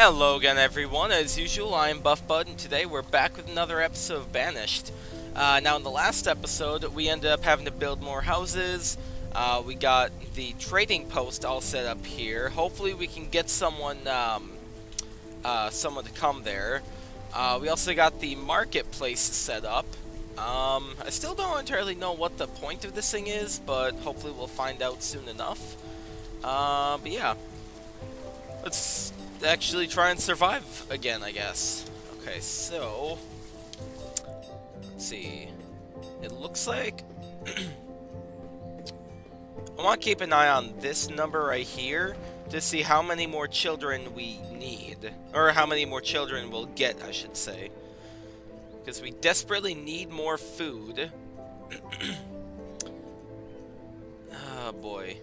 Hello again, everyone. As usual, I'm Buffbud, and today we're back with another episode of Banished. Uh, now, in the last episode, we ended up having to build more houses. Uh, we got the trading post all set up here. Hopefully, we can get someone, um, uh, someone to come there. Uh, we also got the marketplace set up. Um, I still don't entirely know what the point of this thing is, but hopefully we'll find out soon enough. Uh, but yeah, let's actually try and survive again, I guess. Okay, so let's see. It looks like I want to keep an eye on this number right here to see how many more children we need, or how many more children we'll get, I should say. Because we desperately need more food. oh boy.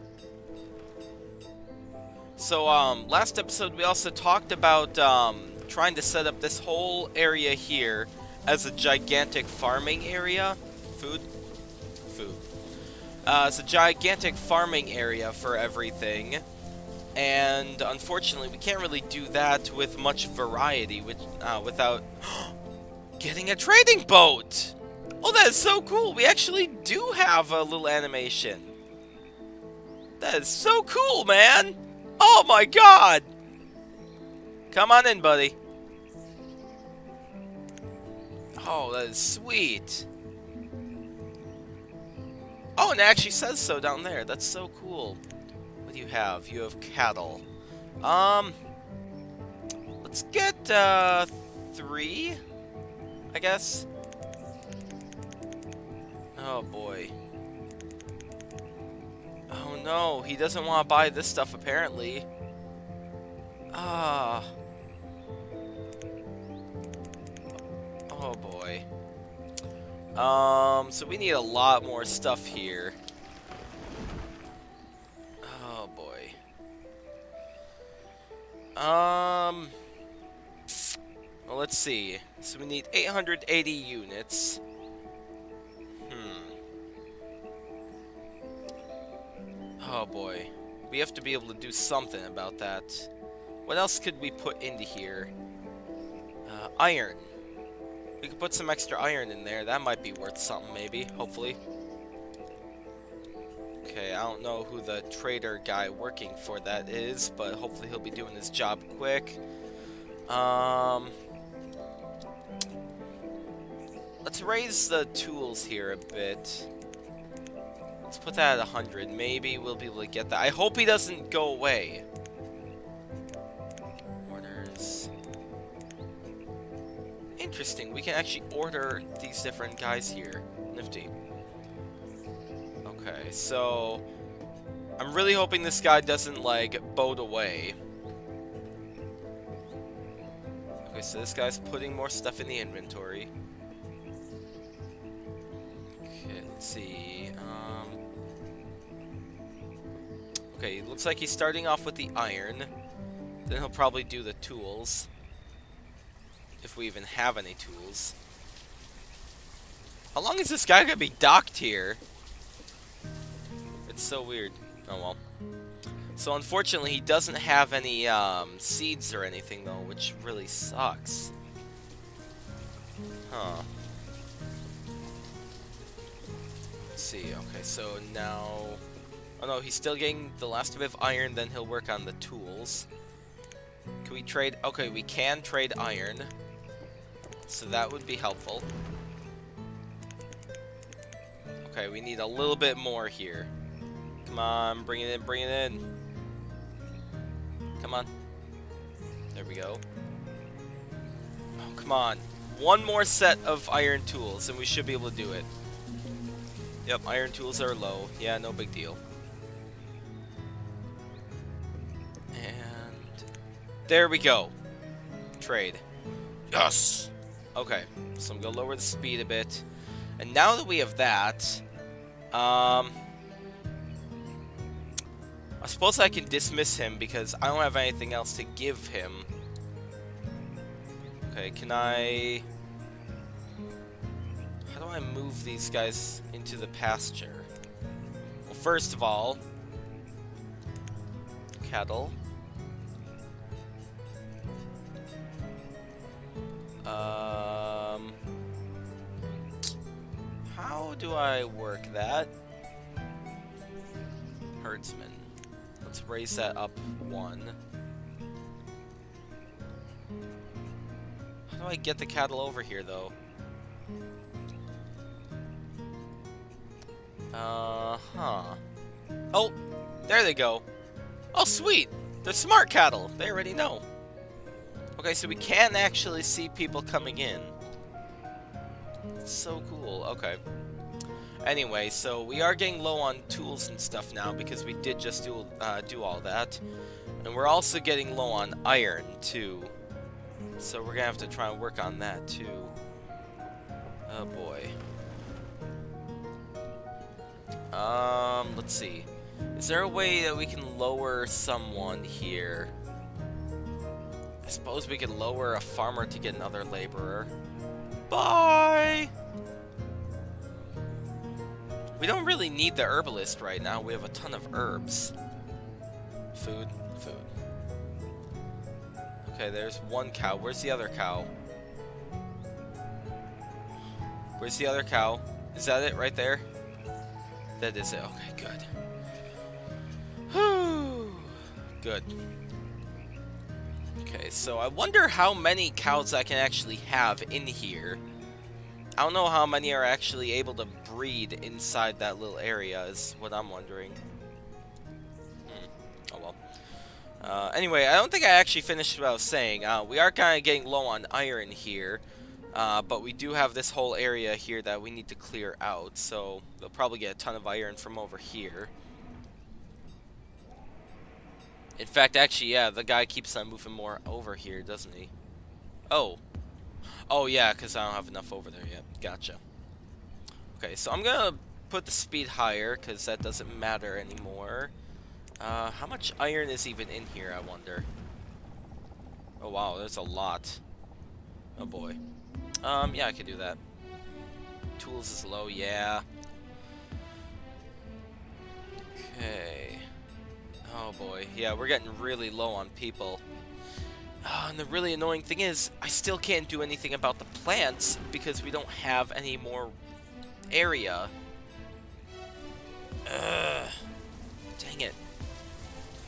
So, um, last episode we also talked about, um, trying to set up this whole area here as a gigantic farming area. Food? Food. Uh, it's a gigantic farming area for everything. And unfortunately, we can't really do that with much variety which, uh, without getting a trading boat! Oh, that is so cool! We actually do have a little animation. That is so cool, man! Oh my god! Come on in, buddy. Oh, that is sweet. Oh, and it actually says so down there. That's so cool. What do you have? You have cattle. Um, let's get, uh, three, I guess. Oh, boy. Oh, no. He doesn't want to buy this stuff, apparently. Ah. Oh, boy. Um, so we need a lot more stuff here. Oh boy. Um, well let's see. So we need 880 units. Oh boy. We have to be able to do something about that. What else could we put into here? Uh, iron. We could put some extra iron in there. That might be worth something, maybe. Hopefully. Okay, I don't know who the trader guy working for that is, but hopefully he'll be doing his job quick. Um, let's raise the tools here a bit. Let's put that at 100. Maybe we'll be able to get that. I hope he doesn't go away. Orders. Interesting. We can actually order these different guys here. Nifty. Okay, so... I'm really hoping this guy doesn't, like, boat away. Okay, so this guy's putting more stuff in the inventory. Okay, let's see. Okay, looks like he's starting off with the iron. Then he'll probably do the tools. If we even have any tools. How long is this guy gonna be docked here? It's so weird. Oh well. So unfortunately, he doesn't have any um, seeds or anything though, which really sucks. Huh. Let's see. Okay, so now... Oh no, he's still getting the last bit of iron, then he'll work on the tools. Can we trade? Okay, we can trade iron. So that would be helpful. Okay, we need a little bit more here. Come on, bring it in, bring it in. Come on. There we go. Oh, come on. One more set of iron tools, and we should be able to do it. Yep, iron tools are low. Yeah, no big deal. There we go. Trade. Yes! Okay, so I'm gonna lower the speed a bit. And now that we have that, um, I suppose I can dismiss him because I don't have anything else to give him. Okay, can I... How do I move these guys into the pasture? Well, first of all, cattle. Um, how do I work that? Herdsman. Let's raise that up one. How do I get the cattle over here, though? Uh-huh. Oh, there they go. Oh, sweet! They're smart cattle. They already know. Okay, so we can actually see people coming in. It's so cool. Okay. Anyway, so we are getting low on tools and stuff now because we did just do uh, do all that. And we're also getting low on iron, too. So we're gonna have to try and work on that, too. Oh, boy. Um, let's see. Is there a way that we can lower someone here? I suppose we could lower a farmer to get another laborer. Bye! We don't really need the herbalist right now. We have a ton of herbs. Food, food. Okay, there's one cow. Where's the other cow? Where's the other cow? Is that it right there? That is it. Okay, good. Good. Okay, so I wonder how many cows I can actually have in here. I don't know how many are actually able to breed inside that little area is what I'm wondering. Hmm. Oh well. Uh, anyway, I don't think I actually finished what I was saying. Uh, we are kind of getting low on iron here. Uh, but we do have this whole area here that we need to clear out, so they'll probably get a ton of iron from over here. In fact, actually, yeah, the guy keeps on moving more over here, doesn't he? Oh. Oh, yeah, because I don't have enough over there yet. Gotcha. Okay, so I'm going to put the speed higher, because that doesn't matter anymore. Uh, how much iron is even in here, I wonder? Oh, wow, there's a lot. Oh, boy. Um, yeah, I could do that. Tools is low, yeah. Okay. Oh boy, yeah, we're getting really low on people. Oh, and the really annoying thing is, I still can't do anything about the plants because we don't have any more area. Ugh. Dang it.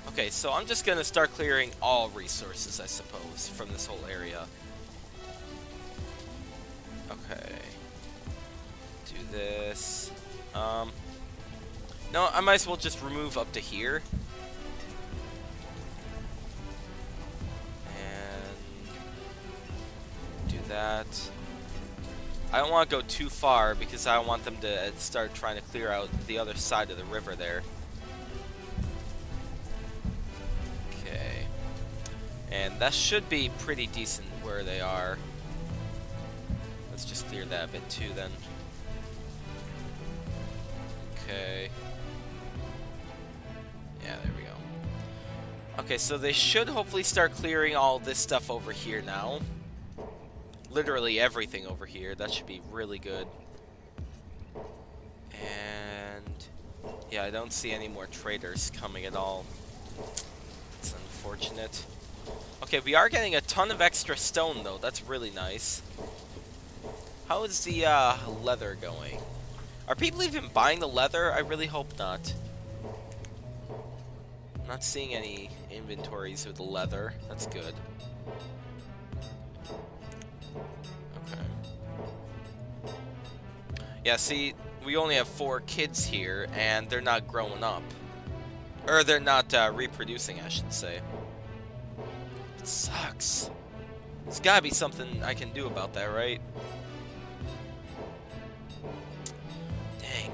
Okay, so I'm just gonna start clearing all resources, I suppose, from this whole area. Okay. Do this. Um. No, I might as well just remove up to here. That. I don't want to go too far because I don't want them to uh, start trying to clear out the other side of the river there. Okay. And that should be pretty decent where they are. Let's just clear that a bit too then. Okay. Yeah, there we go. Okay, so they should hopefully start clearing all this stuff over here now literally everything over here. That should be really good. And yeah, I don't see any more traders coming at all. It's unfortunate. Okay, we are getting a ton of extra stone though. That's really nice. How is the uh, leather going? Are people even buying the leather? I really hope not. Not seeing any inventories with the leather. That's good. Yeah, see, we only have four kids here, and they're not growing up. Or they're not uh, reproducing, I should say. It sucks. There's gotta be something I can do about that, right? Dang.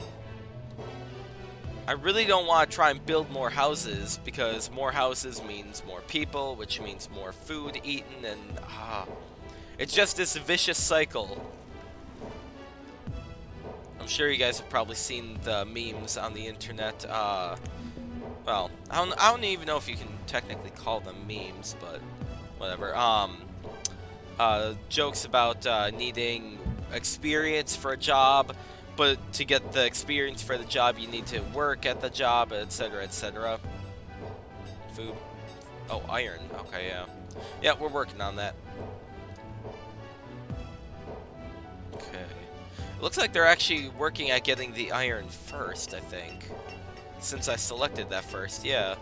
I really don't want to try and build more houses, because more houses means more people, which means more food eaten, and ah... It's just this vicious cycle I'm sure you guys have probably seen the memes on the internet. Uh, well, I don't, I don't even know if you can technically call them memes, but whatever. Um, uh, jokes about uh, needing experience for a job, but to get the experience for the job, you need to work at the job, etc., etc. Food. Oh, iron. Okay, yeah. Yeah, we're working on that. Okay. Looks like they're actually working at getting the iron first, I think. Since I selected that first, yeah.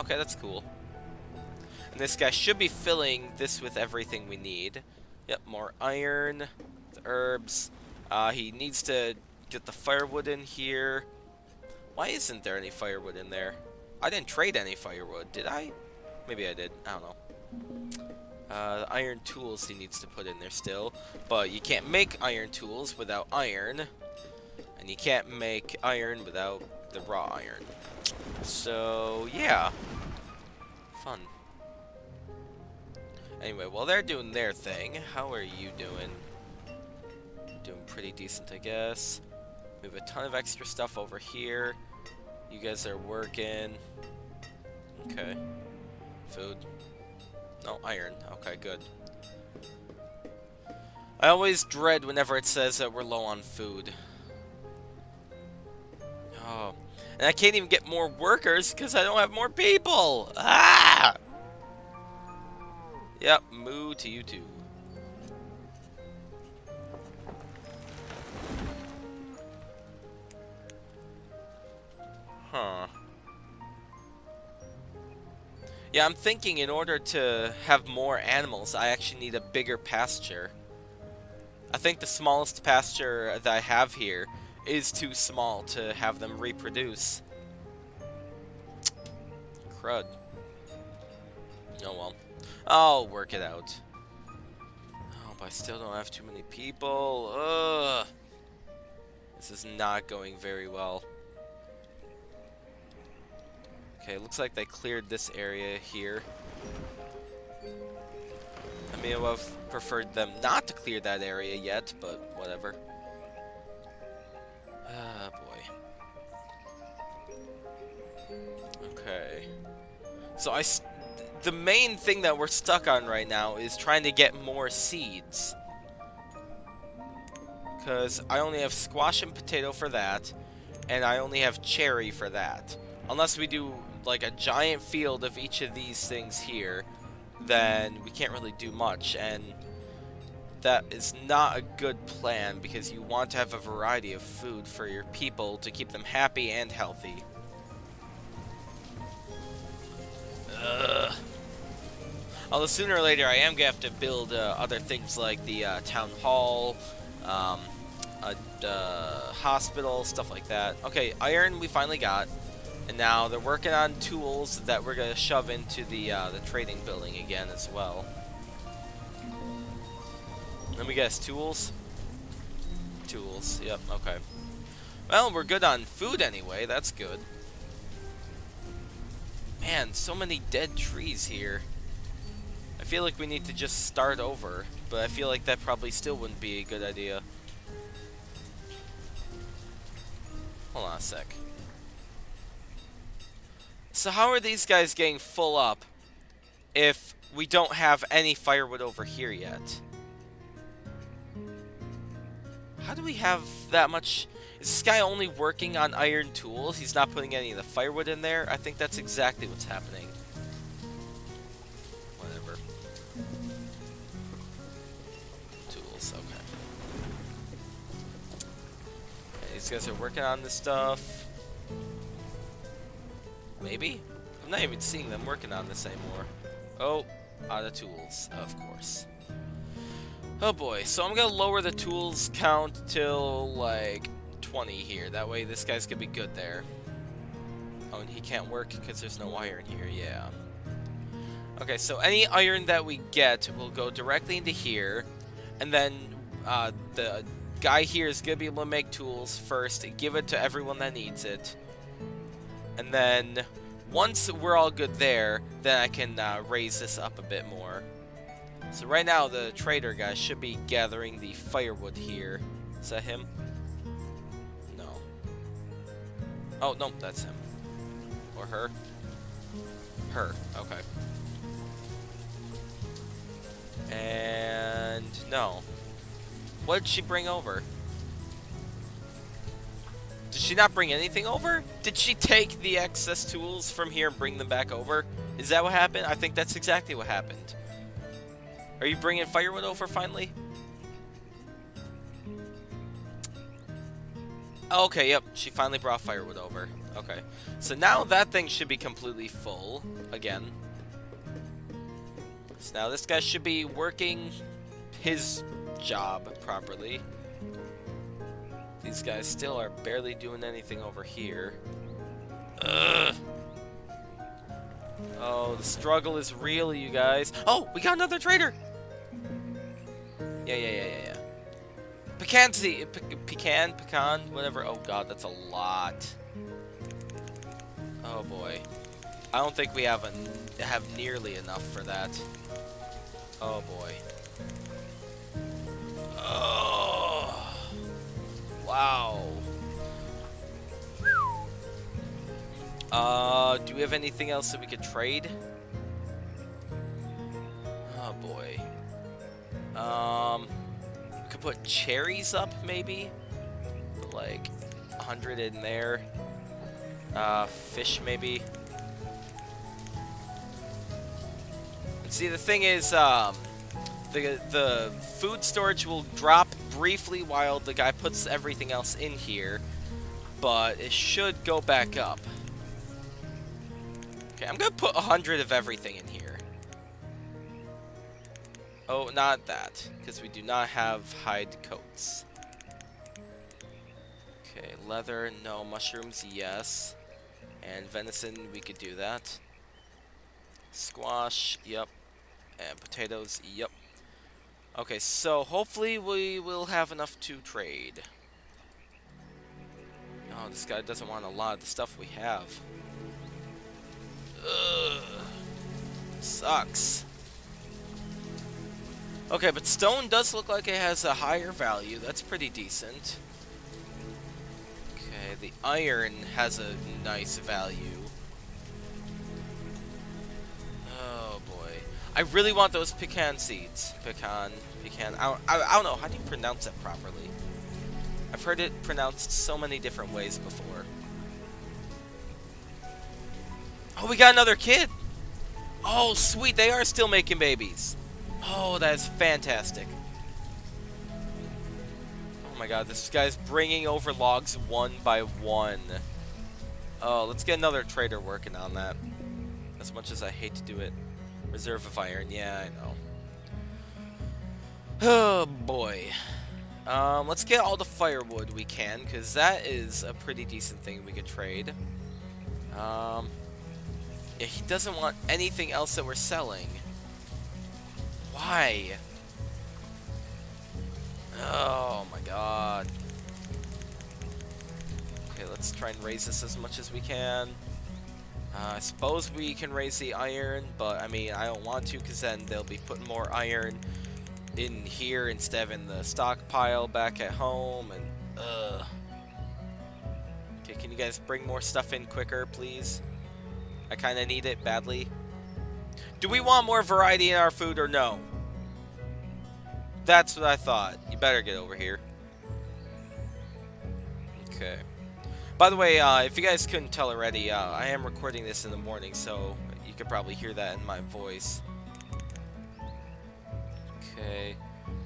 Okay, that's cool. And this guy should be filling this with everything we need. Yep, more iron, the herbs. Uh, he needs to get the firewood in here. Why isn't there any firewood in there? I didn't trade any firewood, did I? Maybe I did. I don't know. Uh, iron tools he needs to put in there still. But you can't make iron tools without iron. And you can't make iron without the raw iron. So, yeah. Fun. Anyway, while they're doing their thing, how are you doing? Doing pretty decent, I guess. We have a ton of extra stuff over here. You guys are working. Okay. Food. No, iron. Okay, good. I always dread whenever it says that we're low on food. Oh. And I can't even get more workers because I don't have more people! Ah! Yep, moo to you too. Huh. Yeah, I'm thinking in order to have more animals, I actually need a bigger pasture. I think the smallest pasture that I have here is too small to have them reproduce. Crud. Oh well. I'll work it out. Oh, but I still don't have too many people. Ugh. This is not going very well. Okay, looks like they cleared this area here. I may have preferred them not to clear that area yet, but whatever. Ah, boy. Okay. So I... the main thing that we're stuck on right now is trying to get more seeds. Because I only have squash and potato for that, and I only have cherry for that. Unless we do like a giant field of each of these things here, then we can't really do much. And that is not a good plan because you want to have a variety of food for your people to keep them happy and healthy. Ugh. Although sooner or later I am going to have to build uh, other things like the uh, town hall, um, a uh, hospital, stuff like that. Okay, iron we finally got. And now they're working on tools that we're going to shove into the, uh, the trading building again as well. Let me guess, tools? Tools, yep, okay. Well, we're good on food anyway, that's good. Man, so many dead trees here. I feel like we need to just start over, but I feel like that probably still wouldn't be a good idea. Hold on a sec. So how are these guys getting full up if we don't have any firewood over here yet? How do we have that much... Is this guy only working on iron tools? He's not putting any of the firewood in there? I think that's exactly what's happening. Whatever. Tools, okay. these guys are working on this stuff. Maybe? I'm not even seeing them working on this anymore. Oh, out of tools, of course. Oh boy, so I'm gonna lower the tools count till, like, 20 here. That way this guy's gonna be good there. Oh, and he can't work because there's no iron here, yeah. Okay, so any iron that we get will go directly into here, and then uh, the guy here is gonna be able to make tools first give it to everyone that needs it. And then once we're all good there, then I can uh, raise this up a bit more. So right now, the trader guy should be gathering the firewood here. Is that him? No. Oh, no, that's him. Or her? Her, okay. And no. What did she bring over? Did she not bring anything over? Did she take the excess tools from here and bring them back over? Is that what happened? I think that's exactly what happened. Are you bringing firewood over finally? Okay, yep, she finally brought firewood over. Okay. So now that thing should be completely full again. So now this guy should be working his job properly. These guys still are barely doing anything over here. Ugh. Oh, the struggle is real, you guys. Oh, we got another trader! Yeah, yeah, yeah, yeah, yeah. Pecan, uh, pe pecan, pecan, whatever. Oh god, that's a lot. Oh boy. I don't think we have a, have nearly enough for that. Oh boy. Oh. Wow. Uh, do we have anything else that we could trade? Oh boy. Um, we could put cherries up maybe? Like 100 in there. Uh, fish maybe. See, the thing is, um, the, the food storage will drop briefly while the guy puts everything else in here, but it should go back up. Okay, I'm gonna put 100 of everything in here. Oh, not that, because we do not have hide coats. Okay, leather, no. Mushrooms, yes. And venison, we could do that. Squash, yep. And potatoes, yep. Okay, so hopefully we will have enough to trade. Oh, this guy doesn't want a lot of the stuff we have. Ugh. Sucks. Okay, but stone does look like it has a higher value. That's pretty decent. Okay, the iron has a nice value. I really want those pecan seeds. Pecan, pecan. I don't, I, I don't know. How do you pronounce it properly? I've heard it pronounced so many different ways before. Oh, we got another kid! Oh, sweet, they are still making babies. Oh, that is fantastic. Oh my god, this guy's bringing over logs one by one. Oh, let's get another trader working on that. As much as I hate to do it. Reserve of iron, yeah, I know. Oh, boy. Um, let's get all the firewood we can, because that is a pretty decent thing we could trade. Um, yeah, he doesn't want anything else that we're selling. Why? Oh my god. Okay, let's try and raise this as much as we can. Uh, I suppose we can raise the iron, but I mean, I don't want to because then they'll be putting more iron in here instead of in the stockpile back at home, and ugh. Okay, can you guys bring more stuff in quicker, please? I kind of need it badly. Do we want more variety in our food or no? That's what I thought. You better get over here. Okay. By the way, uh, if you guys couldn't tell already, uh, I am recording this in the morning, so you could probably hear that in my voice. Okay.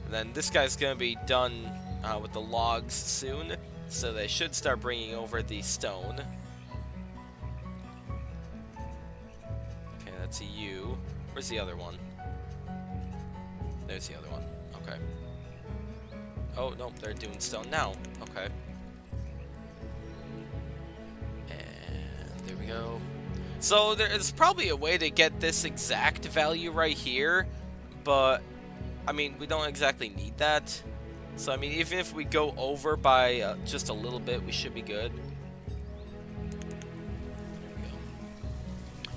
And then this guy's going to be done uh, with the logs soon, so they should start bringing over the stone. Okay, that's a U. Where's the other one? There's the other one. Okay. Oh, no, they're doing stone now. Okay. So there's probably a way to get this exact value right here, but I mean, we don't exactly need that. So I mean, even if we go over by uh, just a little bit, we should be good.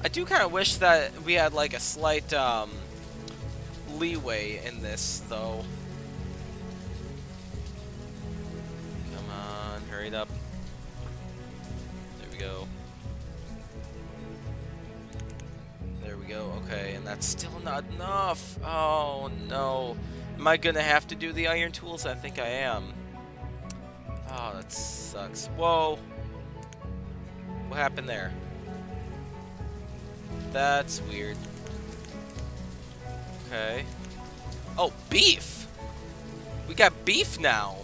I do kind of wish that we had like a slight um, leeway in this, though. Come on, hurry up. We go, okay, and that's still not enough. Oh, no. Am I gonna have to do the iron tools? I think I am. Oh, that sucks. Whoa. What happened there? That's weird. Okay. Oh, beef! We got beef now!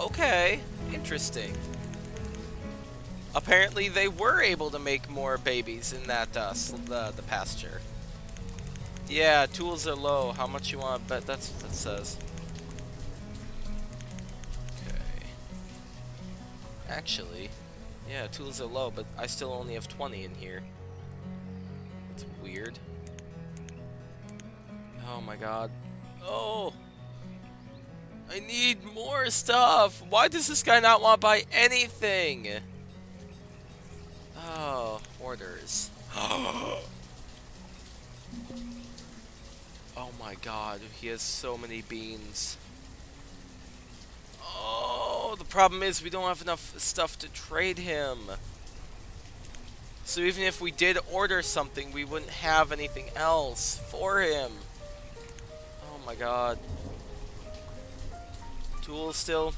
Okay, interesting. Apparently they were able to make more babies in that, uh, the, the pasture. Yeah, tools are low. How much you want bet that's what that says. Okay. Actually, yeah, tools are low, but I still only have 20 in here. It's weird. Oh my god. Oh! I need more stuff! Why does this guy not want to buy anything? Oh, orders. oh my god, he has so many beans. Oh, the problem is we don't have enough stuff to trade him. So even if we did order something, we wouldn't have anything else for him. Oh my god. Tools still?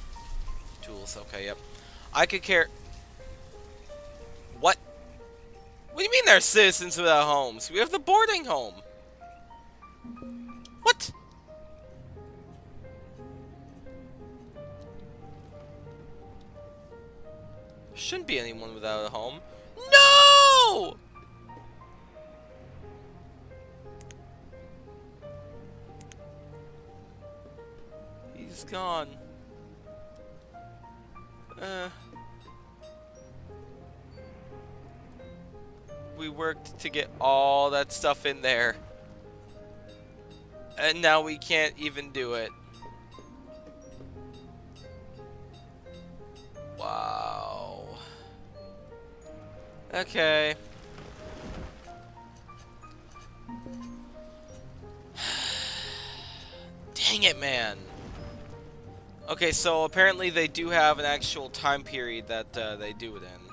Tools, okay, yep. I could care... What? What do you mean they're citizens without homes? We have the boarding home. What? Shouldn't be anyone without a home. No! He's gone. Uh... we worked to get all that stuff in there. And now we can't even do it. Wow. Okay. Dang it, man. Okay, so apparently they do have an actual time period that uh, they do it in.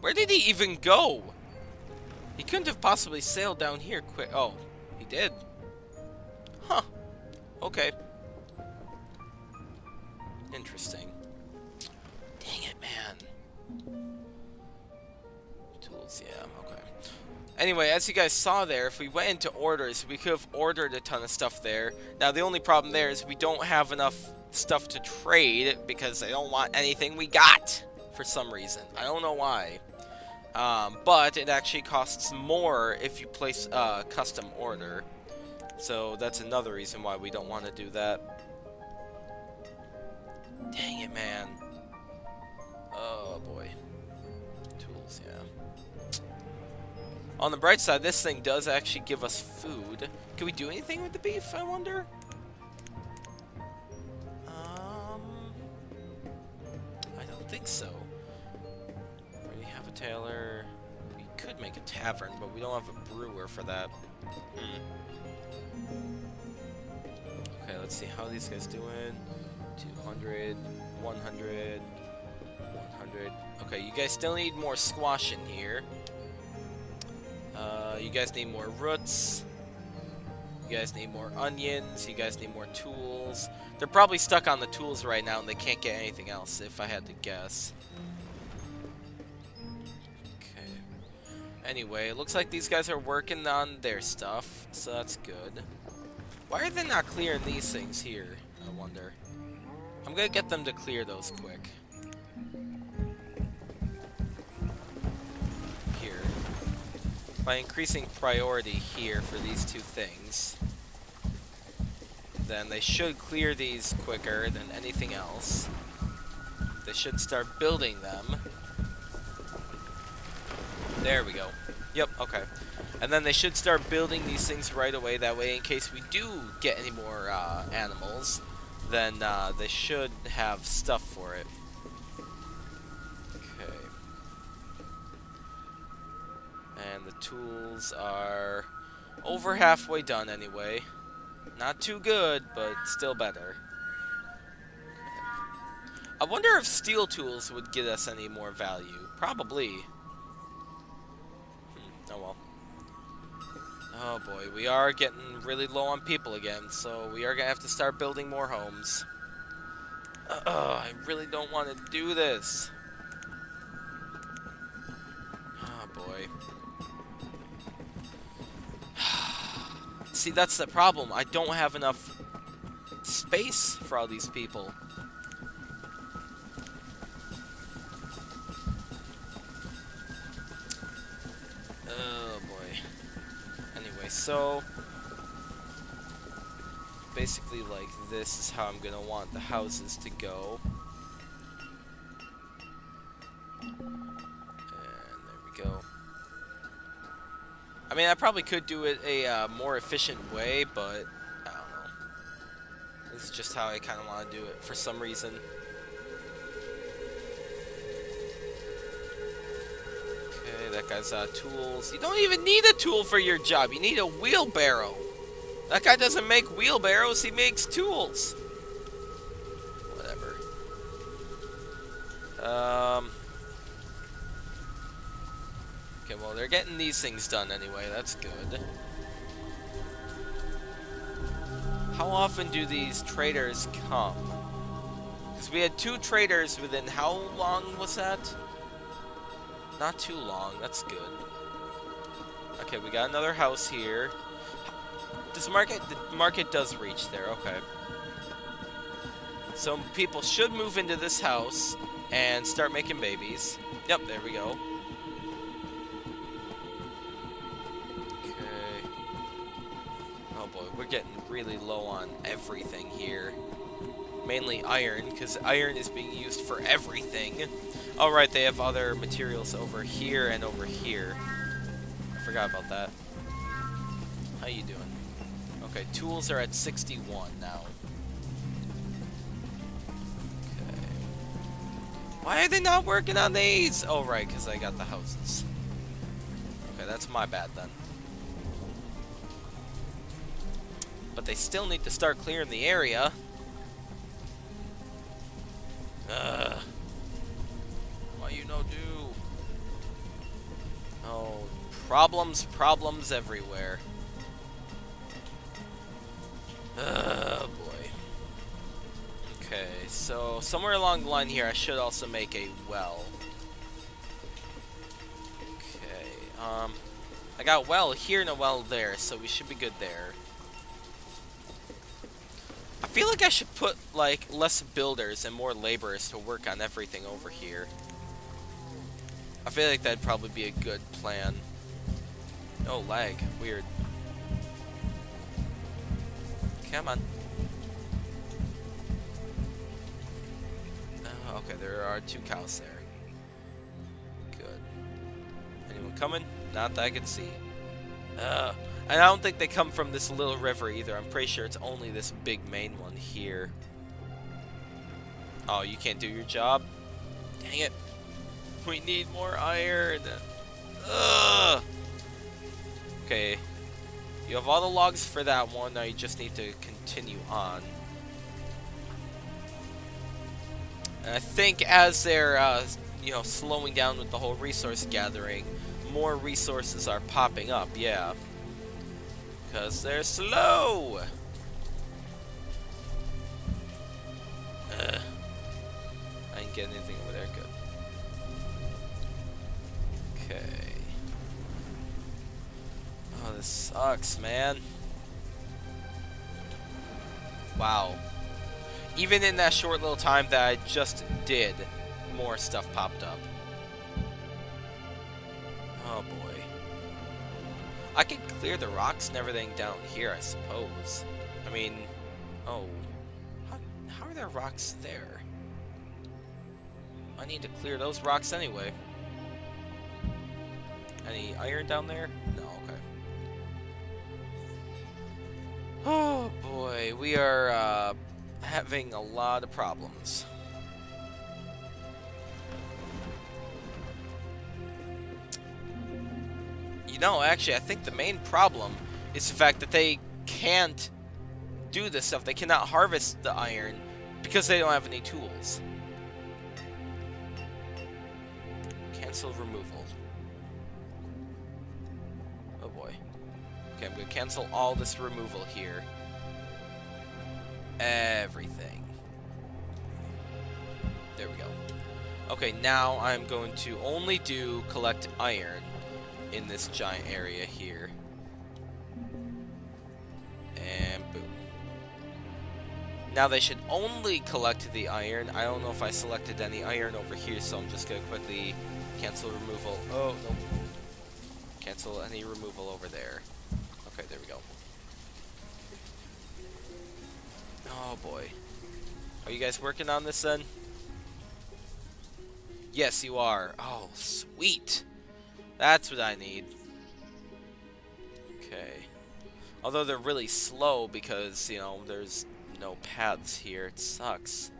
Where did he even go? He couldn't have possibly sailed down here quick. Oh, he did. Huh. Okay. Interesting. Dang it, man. Tools, yeah, okay. Anyway, as you guys saw there, if we went into orders, we could have ordered a ton of stuff there. Now, the only problem there is we don't have enough stuff to trade because they don't want anything we got for some reason. I don't know why. Um, but it actually costs more if you place a custom order. So that's another reason why we don't want to do that. Dang it, man. Oh, boy. Tools, yeah. On the bright side, this thing does actually give us food. Can we do anything with the beef, I wonder? Um... I don't think so tailor. We could make a tavern, but we don't have a brewer for that. Hmm. Okay, let's see how these guys doing. 200, 100, 100. Okay, you guys still need more squash in here. Uh, you guys need more roots. You guys need more onions. You guys need more tools. They're probably stuck on the tools right now and they can't get anything else, if I had to guess. Anyway, it looks like these guys are working on their stuff, so that's good. Why are they not clearing these things here, I wonder? I'm gonna get them to clear those quick. Here. By increasing priority here for these two things, then they should clear these quicker than anything else. They should start building them. There we go. Yep, okay. And then they should start building these things right away. That way, in case we do get any more uh, animals, then uh, they should have stuff for it. Okay. And the tools are over halfway done anyway. Not too good, but still better. I wonder if steel tools would get us any more value. Probably. Oh well. Oh boy, we are getting really low on people again, so we are gonna have to start building more homes. Uh, I really don't want to do this. Oh boy. See, that's the problem. I don't have enough space for all these people. So basically like this is how I'm gonna want the houses to go. And there we go. I mean, I probably could do it a uh, more efficient way, but I don't know. This is just how I kind of want to do it for some reason. That guy's uh, tools. You don't even need a tool for your job. You need a wheelbarrow. That guy doesn't make wheelbarrows, he makes tools. Whatever. Um. Okay, well, they're getting these things done anyway. That's good. How often do these traders come? Because we had two traders within how long was that? Not too long. That's good. Okay, we got another house here. Does market the market does reach there? Okay. So people should move into this house and start making babies. Yep, there we go. Okay. Oh boy, we're getting really low on everything here. Mainly iron, because iron is being used for everything. Oh, Alright, they have other materials over here and over here. I forgot about that. How you doing? Okay, tools are at 61 now. Okay. Why are they not working on these? Oh, right, because I got the houses. Okay, that's my bad then. But they still need to start clearing the area. Problems, problems everywhere. Oh boy. Okay, so somewhere along the line here I should also make a well. Okay, um, I got well here and a well there, so we should be good there. I feel like I should put, like, less builders and more laborers to work on everything over here. I feel like that'd probably be a good plan. Oh, lag. Weird. Come on. Uh, okay, there are two cows there. Good. Anyone coming? Not that I can see. Uh, and I don't think they come from this little river either. I'm pretty sure it's only this big main one here. Oh, you can't do your job? Dang it. We need more iron. Ugh. Okay, you have all the logs for that one, now you just need to continue on. And I think as they're, uh, you know, slowing down with the whole resource gathering, more resources are popping up, yeah. Because they're slow! Ugh. I didn't get anything this sucks, man. Wow. Even in that short little time that I just did, more stuff popped up. Oh boy. I could clear the rocks and everything down here, I suppose. I mean, oh. How, how are there rocks there? I need to clear those rocks anyway. Any iron down there? Boy, we are uh, having a lot of problems. You know, actually, I think the main problem is the fact that they can't do this stuff. They cannot harvest the iron because they don't have any tools. Cancel removal. Oh boy. Okay, I'm going to cancel all this removal here. Everything. There we go. Okay, now I'm going to only do collect iron in this giant area here. And boom. Now they should only collect the iron. I don't know if I selected any iron over here, so I'm just going to quickly cancel removal. Oh, no. Cancel any removal over there. Okay, Oh, you guys working on this then? Yes, you are. Oh, sweet. That's what I need. Okay. Although they're really slow because, you know, there's no paths here. It sucks.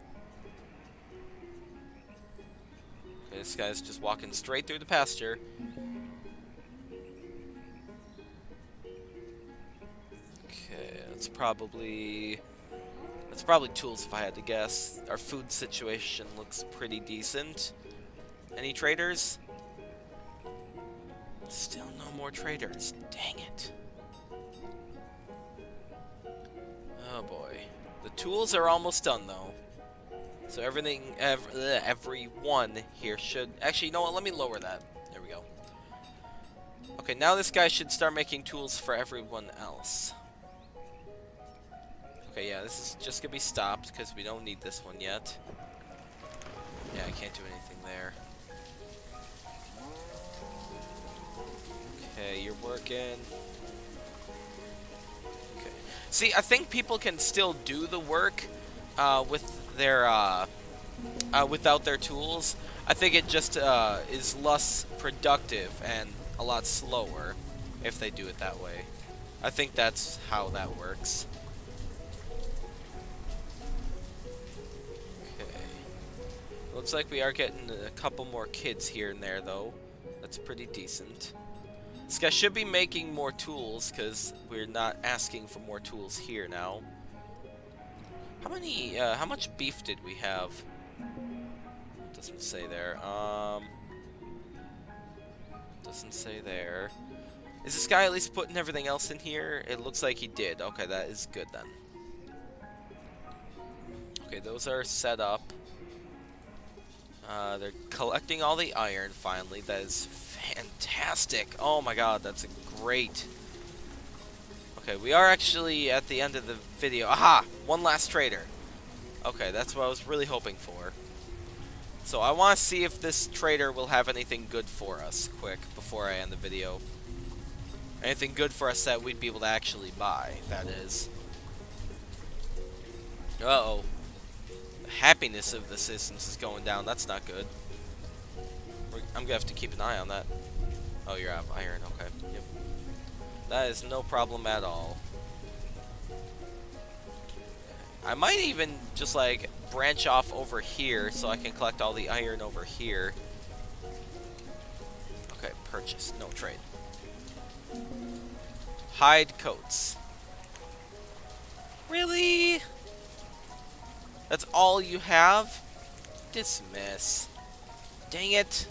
Okay, this guy's just walking straight through the pasture. Okay, that's probably... That's probably tools if I had to guess. Our food situation looks pretty decent. Any traders? Still no more traders. Dang it. Oh boy. The tools are almost done though. So everything, every, everyone here should... Actually, you know what? Let me lower that. There we go. Okay, now this guy should start making tools for everyone else. Okay, yeah, this is just gonna be stopped because we don't need this one yet. Yeah, I can't do anything there. Okay, you're working. Okay. See, I think people can still do the work uh, with their uh, uh, without their tools. I think it just uh, is less productive and a lot slower if they do it that way. I think that's how that works. Looks like we are getting a couple more kids here and there, though. That's pretty decent. This guy should be making more tools, because we're not asking for more tools here now. How many, uh, how much beef did we have? Doesn't say there. Um, doesn't say there. Is this guy at least putting everything else in here? It looks like he did. Okay, that is good then. Okay, those are set up. Uh, they're collecting all the iron finally. That is fantastic. Oh my god, that's a great. Okay, we are actually at the end of the video. Aha! One last trader. Okay, that's what I was really hoping for. So I want to see if this trader will have anything good for us, quick, before I end the video. Anything good for us that we'd be able to actually buy, that is. Uh-oh. Happiness of the citizens is going down. That's not good. I'm gonna have to keep an eye on that. Oh, you're out of iron. Okay. Yep. That is no problem at all. I might even just like branch off over here so I can collect all the iron over here. Okay, purchase, no trade. Hide coats. Really? That's all you have? Dismiss. Dang it.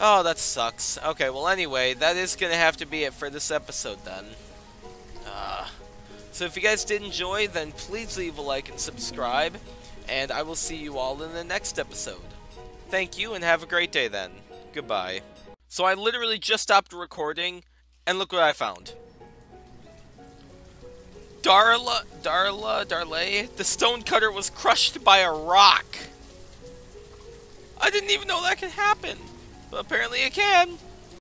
Oh, that sucks. Okay, well anyway, that is going to have to be it for this episode then. Uh, so if you guys did enjoy, then please leave a like and subscribe, and I will see you all in the next episode. Thank you, and have a great day then. Goodbye. So I literally just stopped recording, and look what I found. Darla, Darla, Darley, the stonecutter was crushed by a rock. I didn't even know that could happen. But apparently it can.